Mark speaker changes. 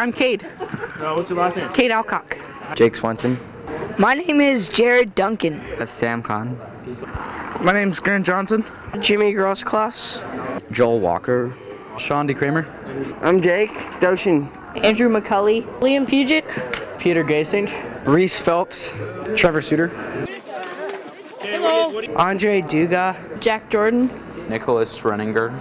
Speaker 1: I'm Cade.
Speaker 2: Uh, what's your last name?
Speaker 1: Cade Alcock.
Speaker 3: Jake Swenson.
Speaker 4: My name is Jared Duncan.
Speaker 3: That's Sam Khan.
Speaker 5: My name's Grant Johnson.
Speaker 6: Jimmy Grossclass.
Speaker 3: Joel Walker.
Speaker 7: Sean D. Kramer.
Speaker 8: I'm Jake Doshin.
Speaker 4: Andrew McCully.
Speaker 6: Liam Fugit.
Speaker 8: Peter Gasing.
Speaker 3: Reese Phelps.
Speaker 7: Trevor Suter.
Speaker 6: Hello.
Speaker 8: Andre Duga.
Speaker 4: Jack Jordan.
Speaker 7: Nicholas Renninger.